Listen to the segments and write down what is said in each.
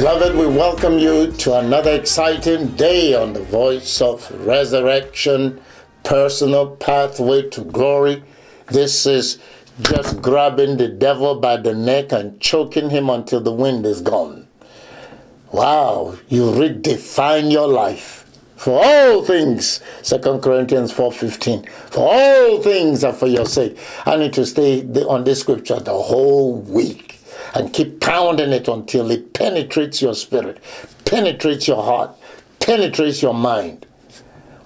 Beloved, we welcome you to another exciting day on the Voice of Resurrection Personal Pathway to Glory. This is just grabbing the devil by the neck and choking him until the wind is gone. Wow, you redefine your life. For all things, 2 Corinthians 4.15, for all things are for your sake. I need to stay on this scripture the whole week and keep pounding it until it penetrates your spirit, penetrates your heart, penetrates your mind.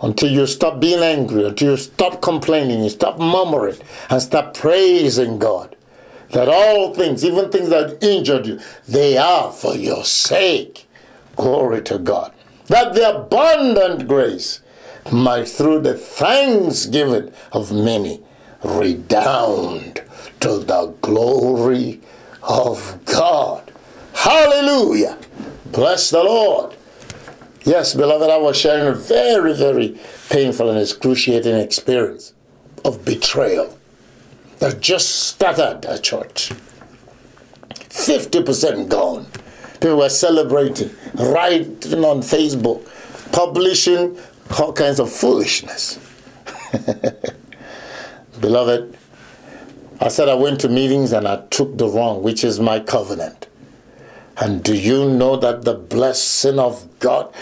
Until you stop being angry, until you stop complaining, you stop murmuring, and start praising God. That all things, even things that injured you, they are for your sake. Glory to God. That the abundant grace might, through the thanksgiving of many, redound to the glory of God. Hallelujah. Bless the Lord. Yes, beloved, I was sharing a very, very painful and excruciating experience of betrayal that just started at church. 50% gone. People were celebrating, writing on Facebook, publishing all kinds of foolishness. Beloved, I said I went to meetings and I took the wrong, which is my covenant. And do you know that the blessing of God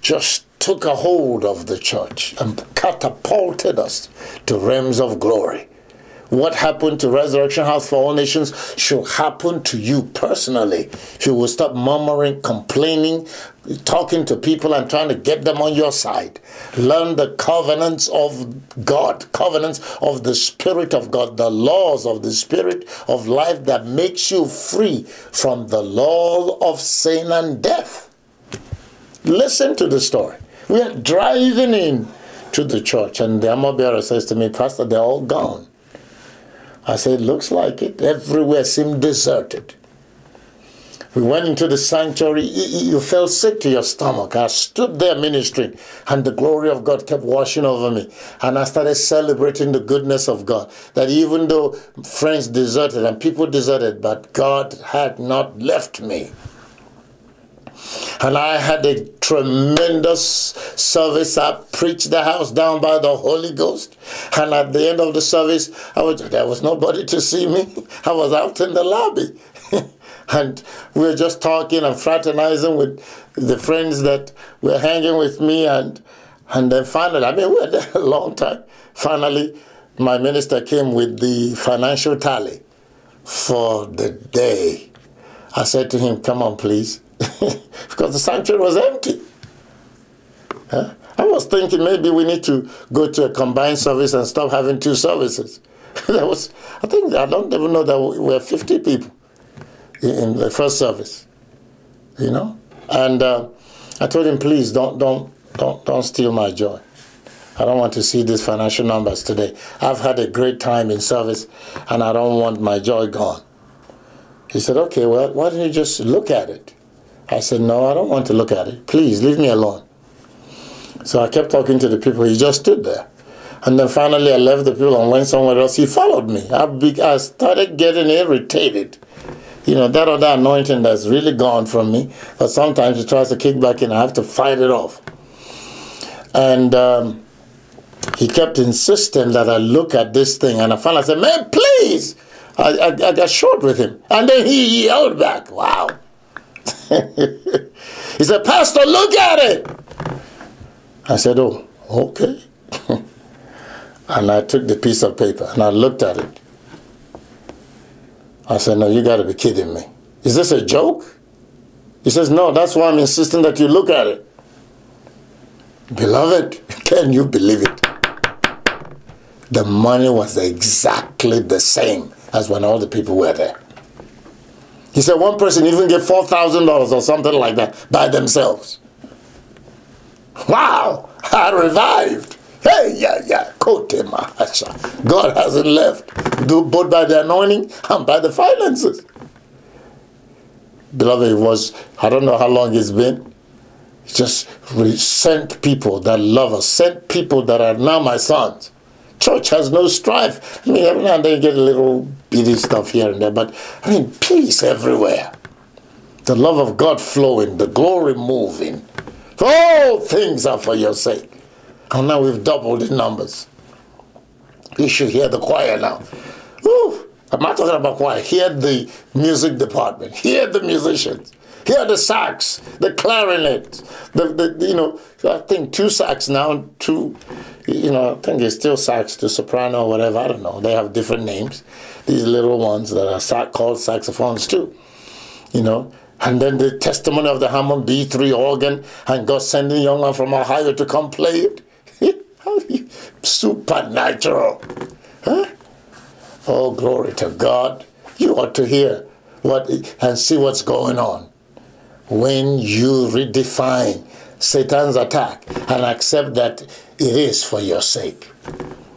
just took a hold of the church and catapulted us to realms of glory? What happened to Resurrection House for All Nations should happen to you personally. You will stop murmuring, complaining, talking to people and trying to get them on your side. Learn the covenants of God, covenants of the Spirit of God, the laws of the Spirit of life that makes you free from the law of sin and death. Listen to the story. We are driving in to the church and the armor bearer says to me, Pastor, they're all gone. I said, looks like it. Everywhere seemed deserted. We went into the sanctuary. You felt sick to your stomach. I stood there ministering, and the glory of God kept washing over me. And I started celebrating the goodness of God. That even though friends deserted and people deserted, but God had not left me. And I had a tremendous service. I preached the house down by the Holy Ghost. And at the end of the service, I was, there was nobody to see me. I was out in the lobby. and we were just talking and fraternizing with the friends that were hanging with me. And, and then finally, I mean, we were there a long time. Finally, my minister came with the financial tally for the day. I said to him, come on, please. because the sanctuary was empty. Huh? I was thinking maybe we need to go to a combined service and stop having two services. was, I think, I don't even know that we were 50 people in the first service, you know. And uh, I told him, please don't, don't, don't, don't steal my joy. I don't want to see these financial numbers today. I've had a great time in service, and I don't want my joy gone. He said, okay, well, why don't you just look at it? I said, no, I don't want to look at it. Please, leave me alone. So I kept talking to the people. He just stood there. And then finally I left the people and went somewhere else. He followed me. I, be, I started getting irritated. You know, that other anointing that's really gone from me. But sometimes it tries to kick back in. I have to fight it off. And um, he kept insisting that I look at this thing. And I finally said, man, please. I, I, I got short with him. And then he yelled back, wow. he said, Pastor, look at it. I said, Oh, okay. and I took the piece of paper and I looked at it. I said, No, you got to be kidding me. Is this a joke? He says, No, that's why I'm insisting that you look at it. Beloved, can you believe it? The money was exactly the same as when all the people were there. He said one person even get $4,000 or something like that by themselves. Wow, I revived. Hey, yeah, yeah, Kote Mahasha. God hasn't left, Do, both by the anointing and by the finances. Beloved, it was, I don't know how long it's been. Just sent people that love us, sent people that are now my sons church has no strife. I mean, every now and then you get a little bitty stuff here and there, but I mean, peace everywhere. the love of God flowing, the glory moving. All things are for your sake. And now we've doubled the numbers. You should hear the choir now. Woo! I'm not talking about choir. Hear the music department. Hear the musicians. Hear the sax, the clarinet, the, the you know, I think two sax now, two, you know, I think it's still sax to soprano or whatever. I don't know. They have different names. These little ones that are sax, called saxophones too. You know, and then the testimony of the Hammond B3 organ and God sending young man from Ohio to come play it. Supernatural. Huh? Oh, glory to God. You ought to hear what and see what's going on. When you redefine Satan's attack and accept that it is for your sake.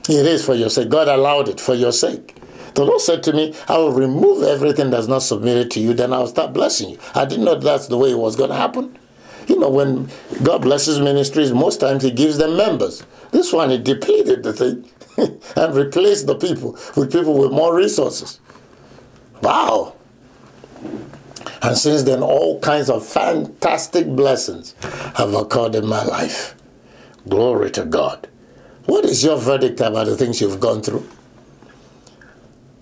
It is for your sake. God allowed it for your sake. The Lord said to me, I will remove everything that's not submitted to you, then I'll start blessing you. I didn't know that's the way it was going to happen. You know, when God blesses ministries, most times He gives them members. This one, He depleted the thing and replaced the people with people with more resources. Wow. And since then, all kinds of fantastic blessings have occurred in my life. Glory to God. What is your verdict about the things you've gone through?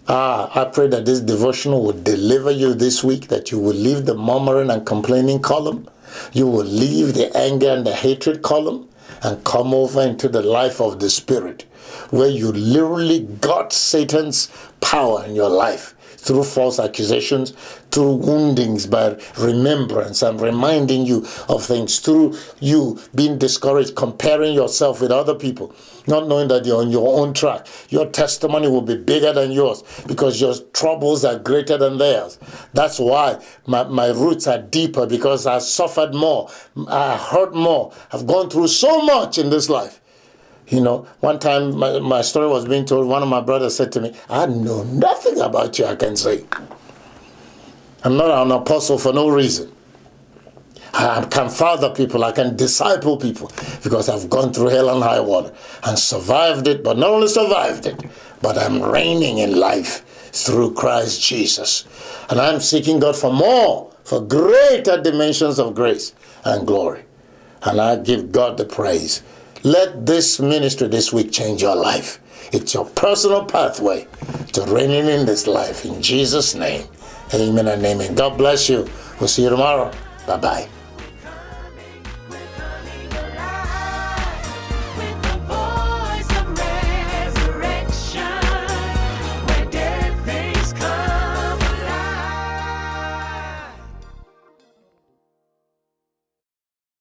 Ah, I pray that this devotional will deliver you this week, that you will leave the murmuring and complaining column. You will leave the anger and the hatred column and come over into the life of the Spirit, where you literally got Satan's power in your life through false accusations, through woundings by remembrance and reminding you of things, through you being discouraged, comparing yourself with other people, not knowing that you're on your own track. Your testimony will be bigger than yours because your troubles are greater than theirs. That's why my, my roots are deeper because I suffered more, I hurt more, I've gone through so much in this life. You know, one time my, my story was being told, one of my brothers said to me, I know nothing about you, I can say. I'm not an apostle for no reason. I can father people, I can disciple people because I've gone through hell and high water and survived it, but not only survived it, but I'm reigning in life through Christ Jesus. And I'm seeking God for more, for greater dimensions of grace and glory. And I give God the praise. Let this ministry this week change your life. It's your personal pathway to reigning in this life. In Jesus' name, amen and amen. God bless you. We'll see you tomorrow. Bye bye.